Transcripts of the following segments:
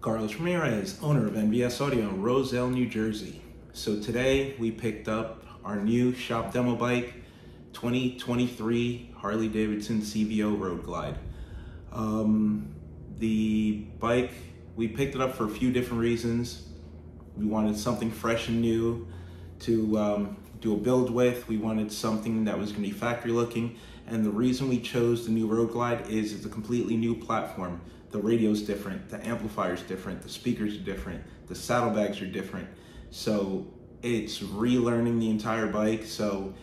Carlos Ramirez, owner of NVS Audio in Roselle, New Jersey. So today we picked up our new shop demo bike, 2023 Harley Davidson CVO Road Glide. Um, the bike, we picked it up for a few different reasons. We wanted something fresh and new to um, do a build with. We wanted something that was gonna be factory looking. And the reason we chose the new Road Glide is it's a completely new platform. The radio's different, the amplifier's different, the speakers are different, the saddlebags are different. So it's relearning the entire bike. So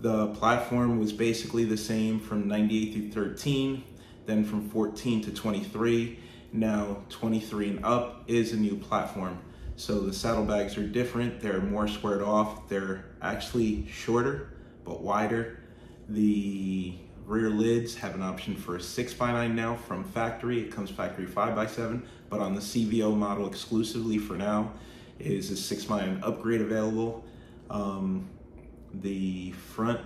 the platform was basically the same from 98 through 13, then from 14 to 23. Now 23 and up is a new platform. So the saddlebags are different. They're more squared off. They're actually shorter, but wider. The rear lids have an option for a 6x9 now from factory. It comes factory 5x7, but on the CVO model exclusively for now is a 6x9 upgrade available. Um, the front,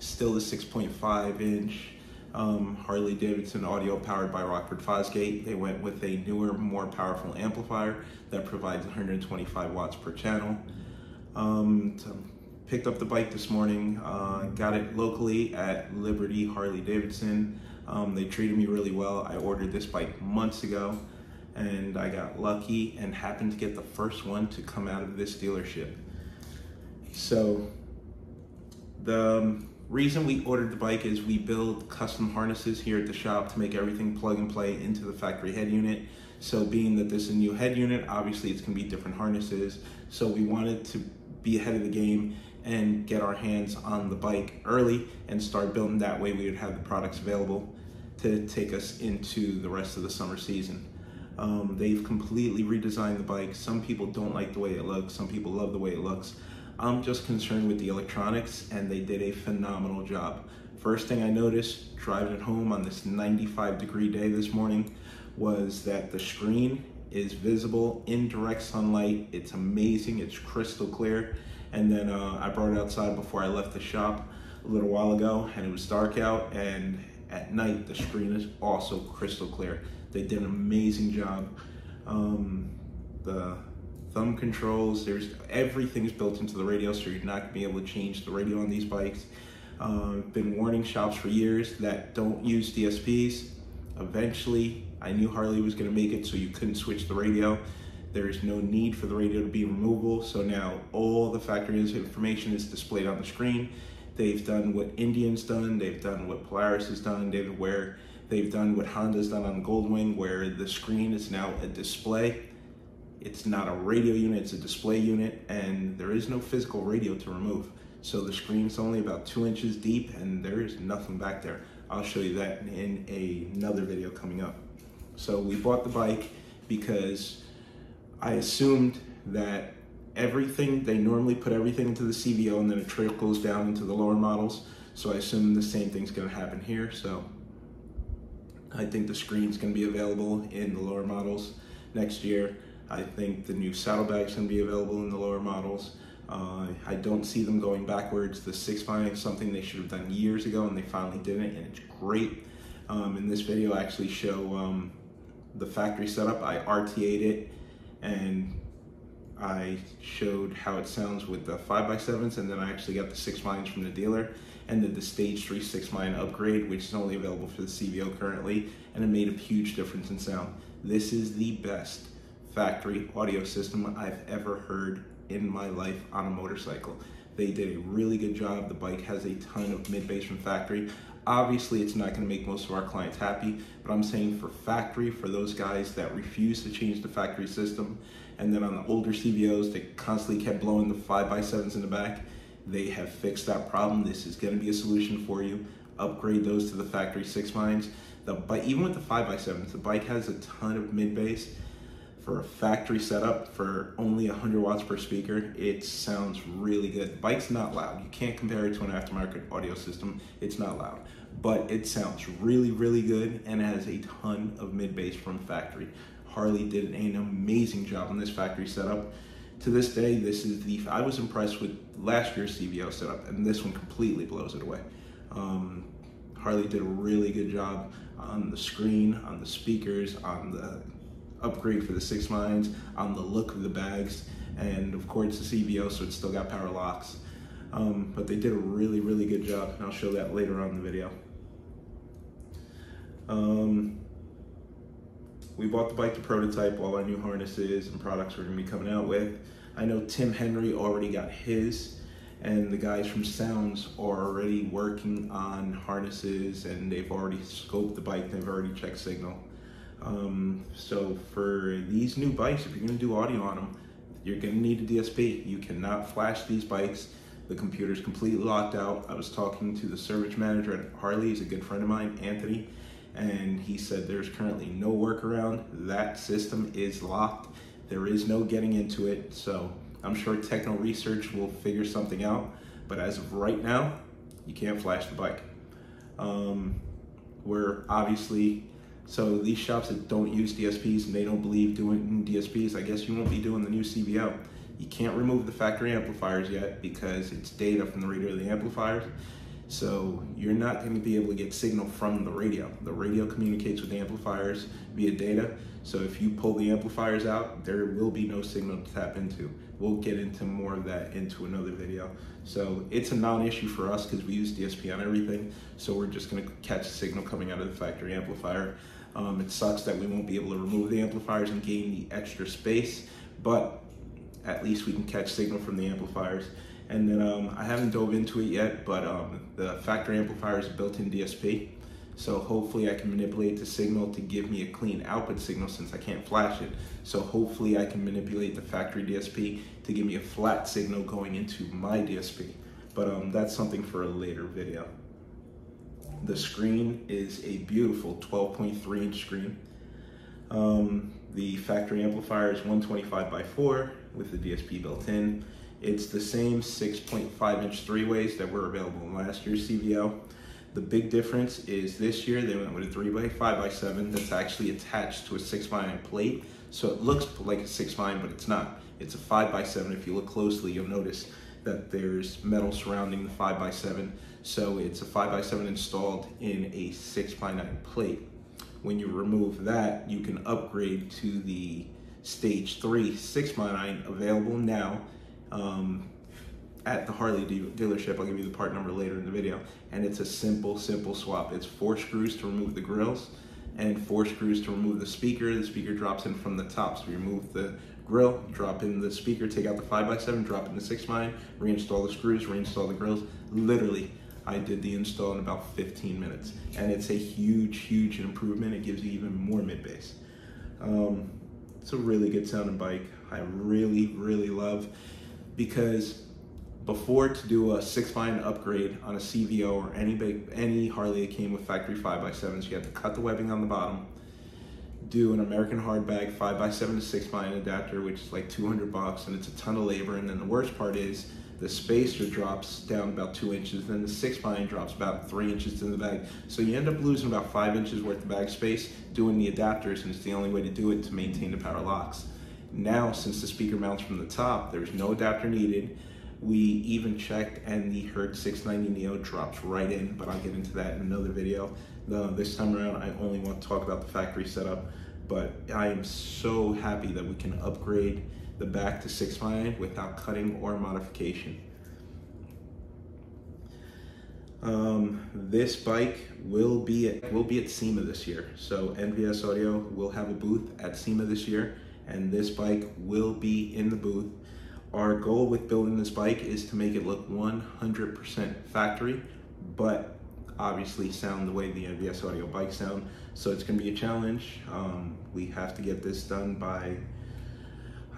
still the 6.5 inch um, Harley Davidson audio powered by Rockford Fosgate. They went with a newer, more powerful amplifier that provides 125 watts per channel. Um, picked up the bike this morning, uh, got it locally at Liberty Harley Davidson. Um, they treated me really well. I ordered this bike months ago and I got lucky and happened to get the first one to come out of this dealership. So the um, reason we ordered the bike is we build custom harnesses here at the shop to make everything plug and play into the factory head unit. So being that this is a new head unit, obviously it's gonna be different harnesses. So we wanted to be ahead of the game and get our hands on the bike early and start building that way we would have the products available to take us into the rest of the summer season. Um, they've completely redesigned the bike. Some people don't like the way it looks. Some people love the way it looks. I'm just concerned with the electronics and they did a phenomenal job. First thing I noticed driving home on this 95 degree day this morning was that the screen is visible in direct sunlight. It's amazing, it's crystal clear. And then uh, I brought it outside before I left the shop a little while ago and it was dark out and at night the screen is also crystal clear. They did an amazing job. Um, the thumb controls, there's everything's built into the radio, so you're not gonna be able to change the radio on these bikes. Uh, been warning shops for years that don't use DSPs. Eventually, I knew Harley was gonna make it so you couldn't switch the radio. There's no need for the radio to be removable, so now all the factory information is displayed on the screen. They've done what Indian's done, they've done what Polaris has done, they've where they've done what Honda's done on Goldwing, where the screen is now a display it's not a radio unit, it's a display unit, and there is no physical radio to remove. So the screen's only about two inches deep and there is nothing back there. I'll show you that in another video coming up. So we bought the bike because I assumed that everything, they normally put everything into the CVO and then it trickles down into the lower models. So I assume the same thing's gonna happen here. So I think the screen's gonna be available in the lower models next year. I think the new saddlebags gonna be available in the lower models. Uh, I don't see them going backwards. The 6.5 is something they should have done years ago and they finally did it and it's great. Um, in this video I actually show um, the factory setup. I RTA'd it and I showed how it sounds with the 5x7s and then I actually got the 6 nines from the dealer and did the stage 3 6 nine upgrade which is only available for the CVO currently and it made a huge difference in sound. This is the best factory audio system I've ever heard in my life on a motorcycle. They did a really good job. The bike has a ton of mid-bass from factory. Obviously, it's not gonna make most of our clients happy, but I'm saying for factory, for those guys that refuse to change the factory system, and then on the older CVOs that constantly kept blowing the 5x7s in the back, they have fixed that problem. This is gonna be a solution for you. Upgrade those to the factory six nines. The bike, even with the 5x7s, the bike has a ton of mid-bass for a factory setup for only 100 watts per speaker, it sounds really good. The bike's not loud. You can't compare it to an aftermarket audio system. It's not loud, but it sounds really, really good and has a ton of mid bass from factory. Harley did an amazing job on this factory setup. To this day, this is the, I was impressed with last year's CVO setup and this one completely blows it away. Um, Harley did a really good job on the screen, on the speakers, on the upgrade for the six nines on the look of the bags. And of course, the CVO, so it's still got power locks. Um, but they did a really, really good job, and I'll show that later on in the video. Um, we bought the bike to prototype all our new harnesses and products we're gonna be coming out with. I know Tim Henry already got his, and the guys from Sounds are already working on harnesses and they've already scoped the bike, they've already checked signal. Um, so for these new bikes, if you're gonna do audio on them, you're gonna need a DSP. You cannot flash these bikes. The computer's completely locked out. I was talking to the service manager at Harley, he's a good friend of mine, Anthony, and he said there's currently no workaround. That system is locked. There is no getting into it. So I'm sure techno research will figure something out. But as of right now, you can't flash the bike. Um, we're obviously, so these shops that don't use DSPs and they don't believe doing DSPs, I guess you won't be doing the new CVO. You can't remove the factory amplifiers yet because it's data from the radio of the amplifiers. So you're not going to be able to get signal from the radio. The radio communicates with the amplifiers via data. So if you pull the amplifiers out, there will be no signal to tap into. We'll get into more of that into another video. So it's a non-issue for us because we use DSP on everything. So we're just going to catch signal coming out of the factory amplifier. Um, it sucks that we won't be able to remove the amplifiers and gain the extra space, but at least we can catch signal from the amplifiers. And then um, I haven't dove into it yet, but um, the factory amplifier is built-in DSP. So hopefully I can manipulate the signal to give me a clean output signal since I can't flash it. So hopefully I can manipulate the factory DSP to give me a flat signal going into my DSP. But um, that's something for a later video. The screen is a beautiful 12.3 inch screen. Um, the factory amplifier is 125 by 4 with the DSP built in. It's the same 6.5 inch three ways that were available in last year's CVO. The big difference is this year they went with a 3 by 5 by 7 that's actually attached to a 6 by 9 plate. So it looks like a 6 by 9, but it's not. It's a 5 by 7 If you look closely, you'll notice that there's metal surrounding the 5 by 7 So it's a 5 by 7 installed in a 6 by 9 plate. When you remove that, you can upgrade to the stage 3 6 by 9 available now um, at the Harley dealership. I'll give you the part number later in the video. And it's a simple, simple swap. It's four screws to remove the grills and four screws to remove the speaker. The speaker drops in from the top. So you remove the grill, drop in the speaker, take out the 5x7, drop in the 6 9 reinstall the screws, reinstall the grills. Literally, I did the install in about 15 minutes. And it's a huge, huge improvement. It gives you even more mid-bass. Um, it's a really good sounding bike. I really, really love because before to do a six nine upgrade on a CVO or any big, any Harley that came with factory 5x7s, you had to cut the webbing on the bottom, do an American hardbag 5x7 to 6 nine adapter, which is like 200 bucks, and it's a ton of labor. And then the worst part is the spacer drops down about two inches, then the 6 nine drops about three inches in the bag. So you end up losing about five inches worth of bag space doing the adapters, and it's the only way to do it to maintain the power locks. Now, since the speaker mounts from the top, there's no adapter needed. We even checked and the Hertz 690 Neo drops right in, but I'll get into that in another video. This time around, I only want to talk about the factory setup, but I am so happy that we can upgrade the back to 6 without cutting or modification. Um, this bike will be at, will be at SEMA this year. So NVS Audio will have a booth at SEMA this year and this bike will be in the booth. Our goal with building this bike is to make it look 100% factory, but obviously sound the way the NVS Audio bikes sound. So it's gonna be a challenge. Um, we have to get this done by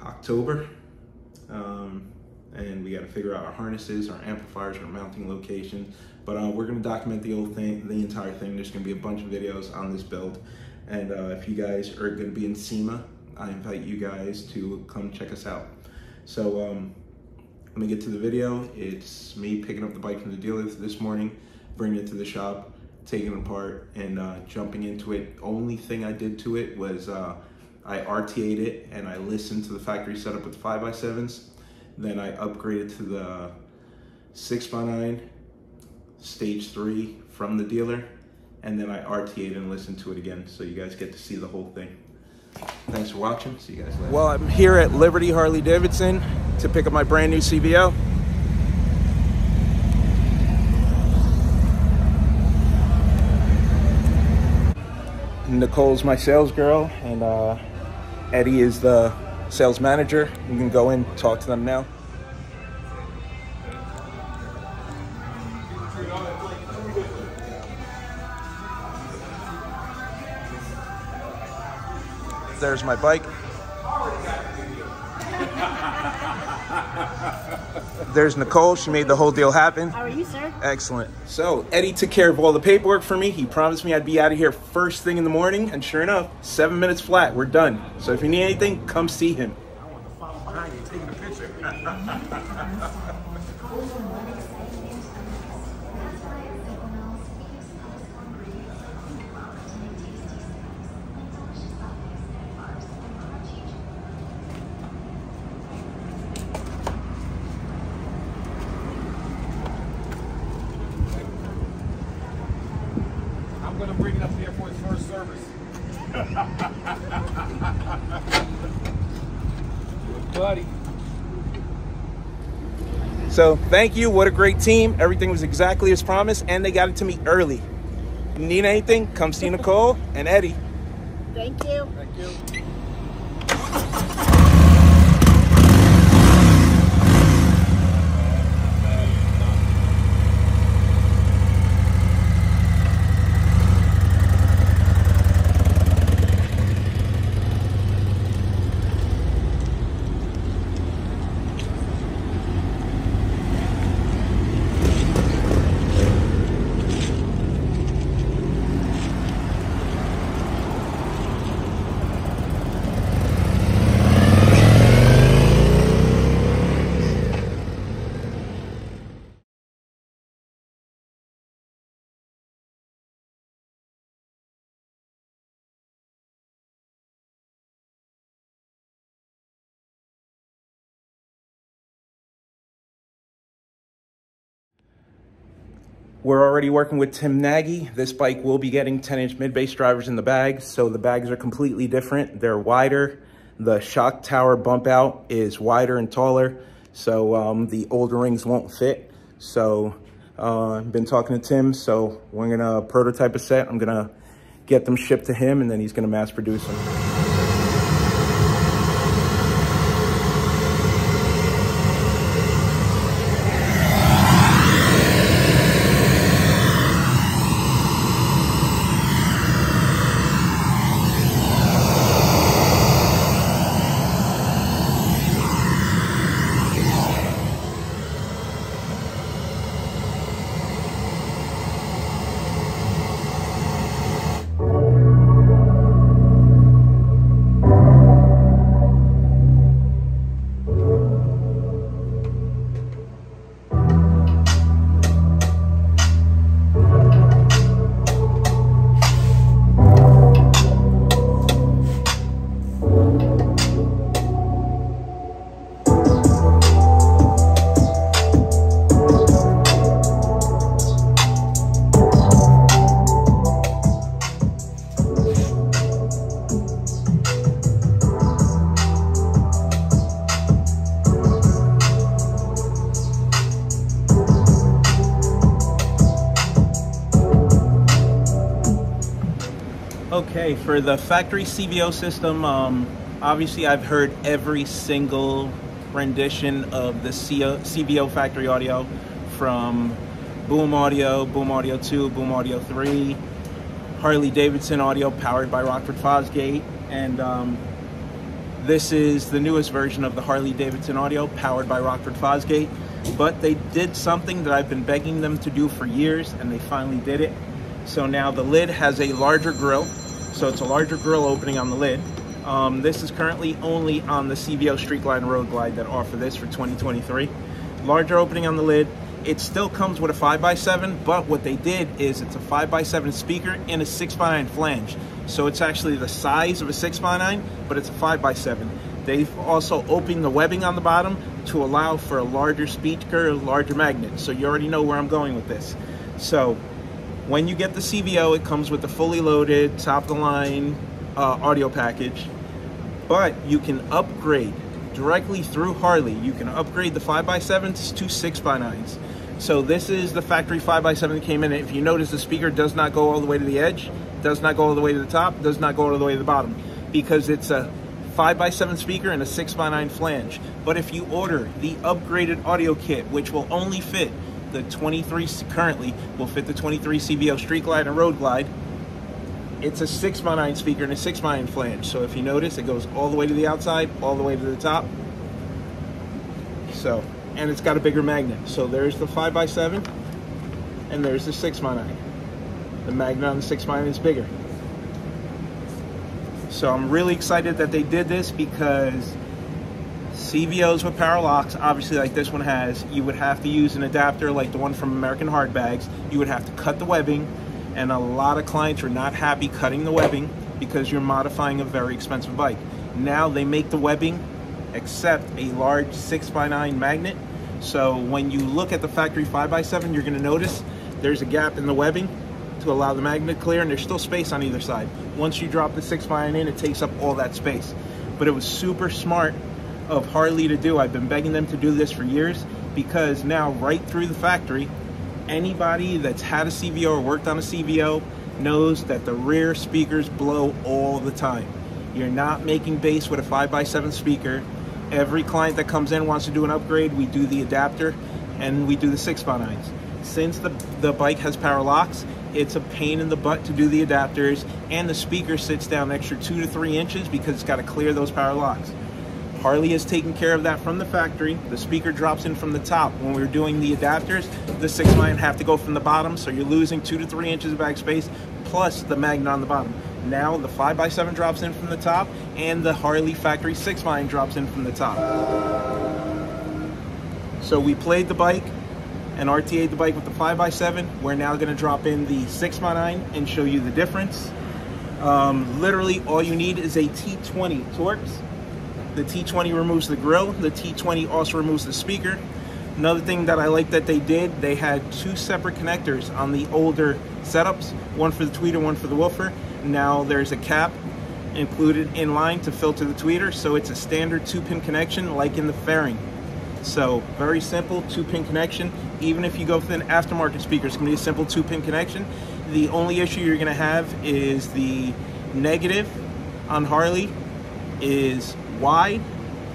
October. Um, and we got to figure out our harnesses, our amplifiers, our mounting locations. But uh, we're going to document the whole thing, the entire thing. There's going to be a bunch of videos on this build. And uh, if you guys are going to be in SEMA, I invite you guys to come check us out. So um, let me get to the video. It's me picking up the bike from the dealer this morning, bringing it to the shop, taking it apart, and uh, jumping into it. Only thing I did to it was uh, I RTA'd it and I listened to the factory setup with 5x7s. Then I upgraded to the 6x9 stage 3 from the dealer. And then I RTA'd and listened to it again so you guys get to see the whole thing. Thanks for watching. See you guys later. Well, I'm here at Liberty Harley Davidson to pick up my brand new CVO. Nicole's my sales girl, and uh, Eddie is the sales manager. You can go in, talk to them now. There's my bike. There's Nicole. She made the whole deal happen. How are you, sir? Excellent. So Eddie took care of all the paperwork for me. He promised me I'd be out of here first thing in the morning, and sure enough, seven minutes flat, we're done. So if you need anything, come see him. I want to follow behind you, taking a picture. I'm gonna bring it up there for its first service. Buddy. So thank you. What a great team. Everything was exactly as promised, and they got it to me early. You need anything? Come see Nicole and Eddie. Thank you. Thank you. We're already working with Tim Nagy. This bike will be getting 10-inch mid-bass drivers in the bags, so the bags are completely different. They're wider. The shock tower bump out is wider and taller, so um, the older rings won't fit. So uh, I've been talking to Tim, so we're gonna prototype a set. I'm gonna get them shipped to him, and then he's gonna mass produce them. Okay, for the factory CVO system, um, obviously I've heard every single rendition of the CVO factory audio from Boom Audio, Boom Audio 2, Boom Audio 3, Harley Davidson audio powered by Rockford Fosgate, and um, this is the newest version of the Harley Davidson audio powered by Rockford Fosgate. But they did something that I've been begging them to do for years, and they finally did it. So now the lid has a larger grill, so it's a larger grill opening on the lid. Um, this is currently only on the CVO Street Glide and Road Glide that offer this for 2023. Larger opening on the lid. It still comes with a 5x7, but what they did is it's a 5x7 speaker and a 6x9 flange. So it's actually the size of a 6x9, but it's a 5x7. They've also opened the webbing on the bottom to allow for a larger speaker, larger magnet. So you already know where I'm going with this. So when you get the CVO, it comes with the fully loaded, top of the line uh, audio package. But you can upgrade directly through Harley. You can upgrade the 5x7s to 6x9s. So this is the factory 5x7 that came in. If you notice, the speaker does not go all the way to the edge, does not go all the way to the top, does not go all the way to the bottom, because it's a 5x7 speaker and a 6x9 flange. But if you order the upgraded audio kit, which will only fit the 23, currently will fit the 23 CVO Street Glide and Road Glide, it's a 6x9 speaker and a 6x9 flange. So if you notice, it goes all the way to the outside, all the way to the top. So, and it's got a bigger magnet. So there's the 5x7 and there's the 6x9. The magnet on the 6x9 is bigger. So I'm really excited that they did this because CVOs with power locks, obviously like this one has, you would have to use an adapter like the one from American Hard Bags. You would have to cut the webbing and a lot of clients are not happy cutting the webbing because you're modifying a very expensive bike. Now they make the webbing except a large 6x9 magnet. So when you look at the factory 5x7, you're gonna notice there's a gap in the webbing to allow the magnet clear and there's still space on either side. Once you drop the 6x9 in, it takes up all that space. But it was super smart of Harley to do. I've been begging them to do this for years because now right through the factory, anybody that's had a CVO or worked on a CVO knows that the rear speakers blow all the time. You're not making bass with a 5x7 speaker. Every client that comes in wants to do an upgrade, we do the adapter and we do the 6x9s. Since the, the bike has power locks, it's a pain in the butt to do the adapters and the speaker sits down extra two to three inches because it's got to clear those power locks. Harley has taken care of that from the factory. The speaker drops in from the top. When we are doing the adapters, the six nine have to go from the bottom, so you're losing two to three inches of bag space, plus the magnet on the bottom. Now the 5x7 drops in from the top, and the Harley factory six nine drops in from the top. So we played the bike and RTA'd the bike with the 5x7. We're now gonna drop in the 6x9 and show you the difference. Um, literally all you need is a T20 Torx the T20 removes the grill. The T20 also removes the speaker. Another thing that I like that they did, they had two separate connectors on the older setups, one for the tweeter, one for the woofer. Now there's a cap included in line to filter the tweeter, so it's a standard two pin connection like in the fairing. So very simple two pin connection. Even if you go with an aftermarket speaker, it's gonna be a simple two pin connection. The only issue you're gonna have is the negative on Harley is wide,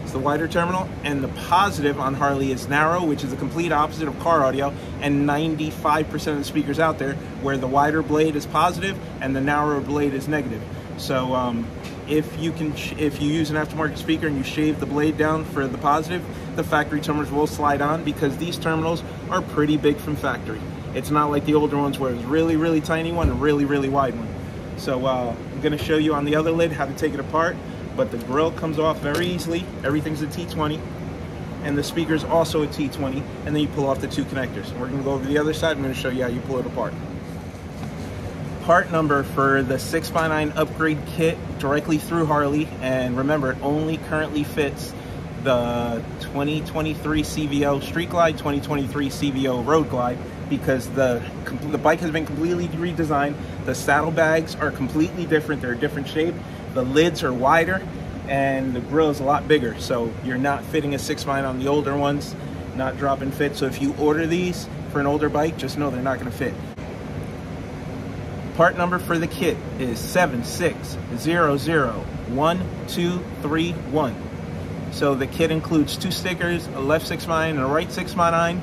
it's the wider terminal, and the positive on Harley is narrow, which is the complete opposite of car audio, and 95% of the speakers out there, where the wider blade is positive and the narrower blade is negative. So um, if you can, if you use an aftermarket speaker and you shave the blade down for the positive, the factory terminals will slide on because these terminals are pretty big from factory. It's not like the older ones where it's really, really tiny one and really, really wide one. So uh, I'm gonna show you on the other lid how to take it apart but the grill comes off very easily. Everything's a T20 and the speaker's also a T20 and then you pull off the two connectors. We're gonna go over the other side. I'm gonna show you how you pull it apart. Part number for the 6x9 upgrade kit directly through Harley and remember it only currently fits the 2023 CVO Street Glide, 2023 CVO Road Glide because the the bike has been completely redesigned. The saddlebags are completely different. They're a different shape the lids are wider and the grill is a lot bigger. So you're not fitting a six nine on the older ones, not dropping fit. So if you order these for an older bike, just know they're not gonna fit. Part number for the kit is 76001231. So the kit includes two stickers, a left 6 9 and a right 6 9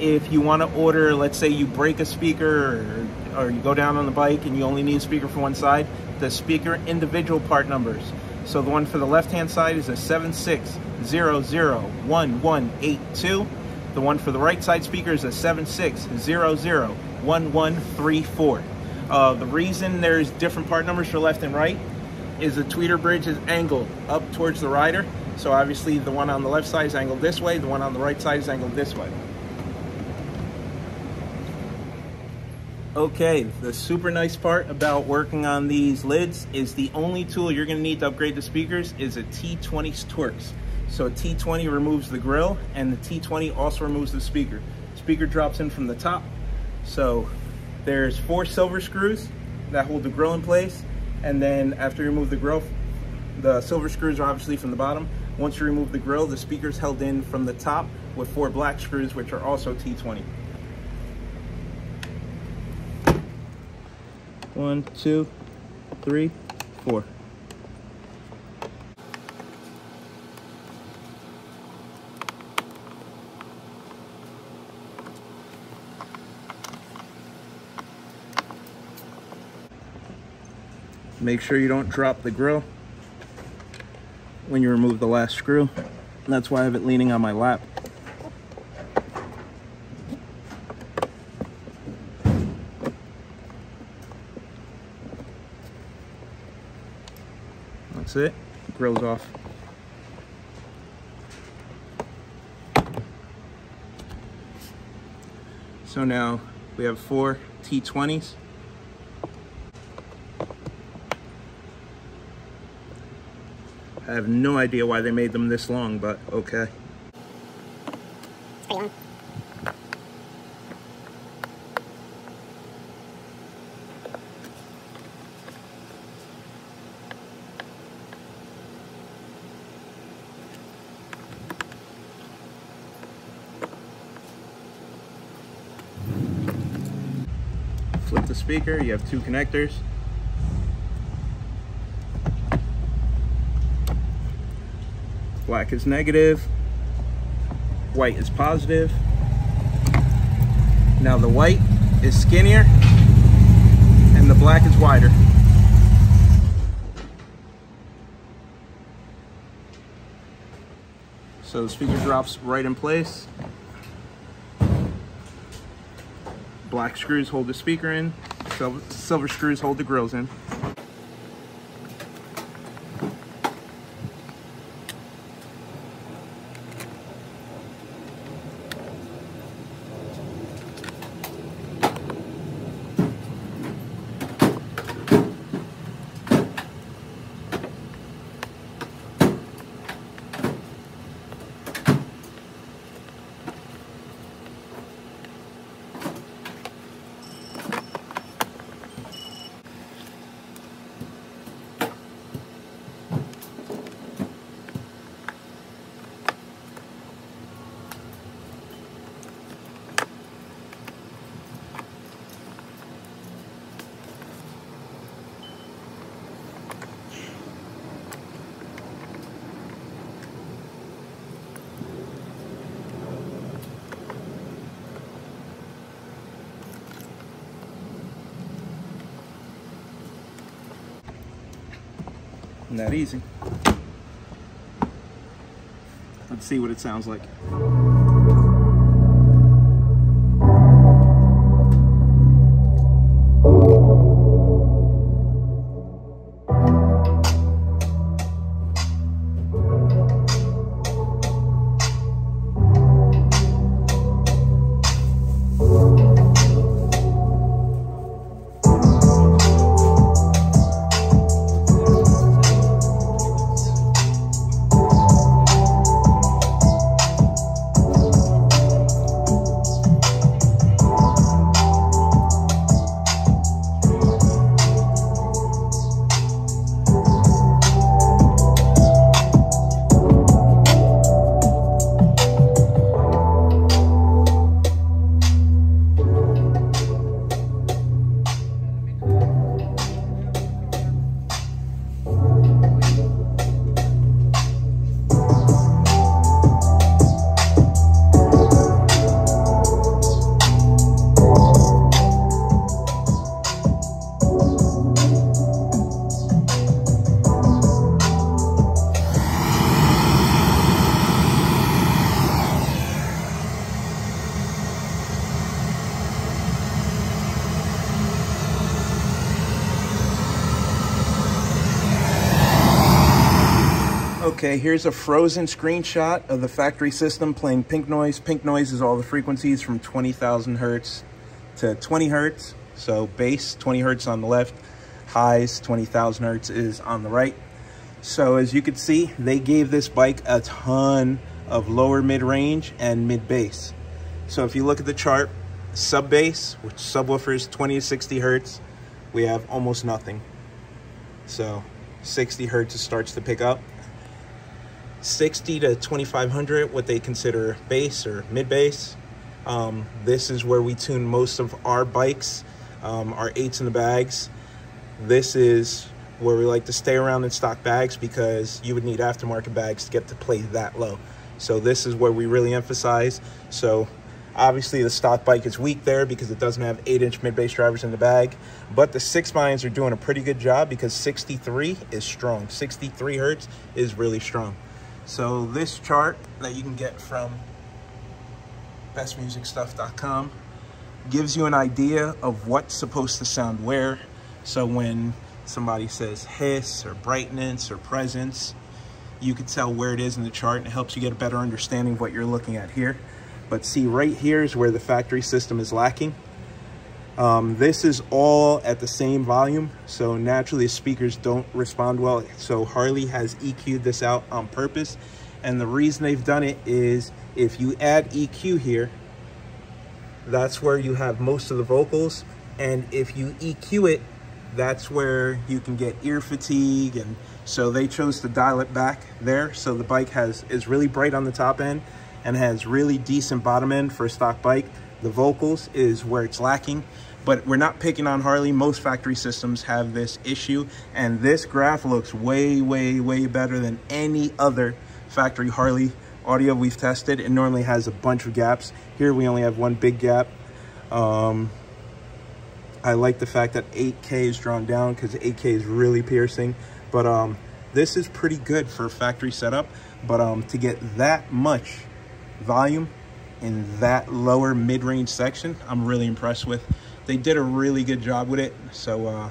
if you want to order, let's say you break a speaker or, or, you go down on the bike and you only need a speaker for one side, the speaker individual part numbers. So the one for the left hand side is a 76001182. The one for the right side speaker is a 76001134. Uh, the reason there's different part numbers for left and right is the tweeter bridge is angled up towards the rider. So obviously the one on the left side is angled this way, the one on the right side is angled this way. Okay, the super nice part about working on these lids is the only tool you're gonna need to upgrade the speakers is a T20 Torx. So a T20 removes the grill and the T20 also removes the speaker. Speaker drops in from the top. So there's four silver screws that hold the grill in place. And then after you remove the grill The silver screws are obviously from the bottom. Once you remove the grill, the speaker's held in from the top with four black screws, which are also T20. One, two, three, four. Make sure you don't drop the grill when you remove the last screw. That's why I have it leaning on my lap. It. Grill's off. So now we have four T20s. I have no idea why they made them this long, but okay. Flip the speaker, you have two connectors. Black is negative, white is positive. Now the white is skinnier and the black is wider. So the speaker drops right in place. Black screws hold the speaker in, silver, silver screws hold the grills in. That easy. Let's see what it sounds like. Here's a frozen screenshot of the factory system playing pink noise. Pink noise is all the frequencies from 20,000 hertz to 20 hertz. So bass, 20 hertz on the left, highs, 20,000 hertz is on the right. So as you can see, they gave this bike a ton of lower mid-range and mid-bass. So if you look at the chart, sub bass, which subwoofers 20 to 60 hertz, we have almost nothing. So 60 hertz starts to pick up. 60 to 2500, what they consider bass or mid bass. Um, this is where we tune most of our bikes, um, our eights in the bags. This is where we like to stay around in stock bags because you would need aftermarket bags to get to play that low. So this is where we really emphasize. So obviously the stock bike is weak there because it doesn't have eight inch mid bass drivers in the bag, but the six nines are doing a pretty good job because 63 is strong. 63 hertz is really strong. So this chart that you can get from bestmusicstuff.com gives you an idea of what's supposed to sound where. So when somebody says hiss or brightness or presence, you can tell where it is in the chart and it helps you get a better understanding of what you're looking at here. But see right here is where the factory system is lacking. Um, this is all at the same volume, so naturally speakers don't respond well. So Harley has EQ'd this out on purpose. And the reason they've done it is if you add EQ here, that's where you have most of the vocals. And if you EQ it, that's where you can get ear fatigue. And so they chose to dial it back there. So the bike has is really bright on the top end and has really decent bottom end for a stock bike. The vocals is where it's lacking but we're not picking on Harley. Most factory systems have this issue, and this graph looks way, way, way better than any other factory Harley audio we've tested. It normally has a bunch of gaps. Here we only have one big gap. Um, I like the fact that 8K is drawn down because 8K is really piercing, but um, this is pretty good for a factory setup, but um, to get that much volume in that lower mid-range section, I'm really impressed with they did a really good job with it. So uh,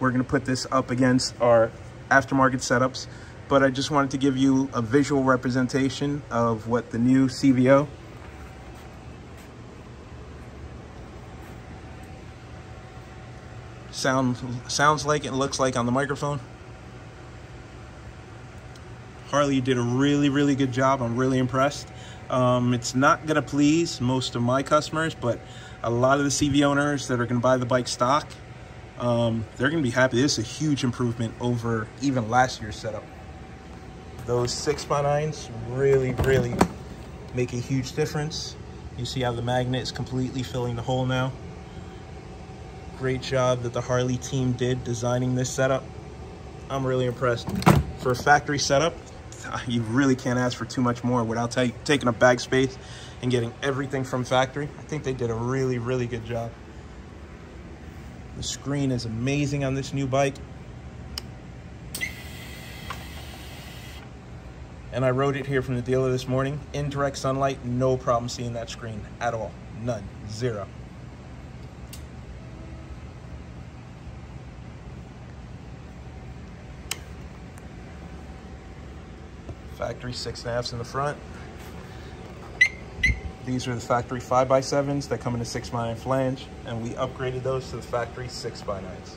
we're gonna put this up against our aftermarket setups. But I just wanted to give you a visual representation of what the new CVO sound, sounds like and looks like on the microphone. Harley did a really, really good job. I'm really impressed. Um, it's not going to please most of my customers, but a lot of the CV owners that are going to buy the bike stock, um, they're going to be happy. This is a huge improvement over even last year's setup. Those 6x9s really, really make a huge difference. You see how the magnet is completely filling the hole now. Great job that the Harley team did designing this setup. I'm really impressed. For a factory setup, you really can't ask for too much more without taking up bag space and getting everything from factory. I think they did a really, really good job. The screen is amazing on this new bike. And I rode it here from the dealer this morning. In direct sunlight, no problem seeing that screen at all. None. Zero. Factory six and a halfs in the front. These are the factory five by sevens that come in a 6x9 flange, and we upgraded those to the factory 6x9s.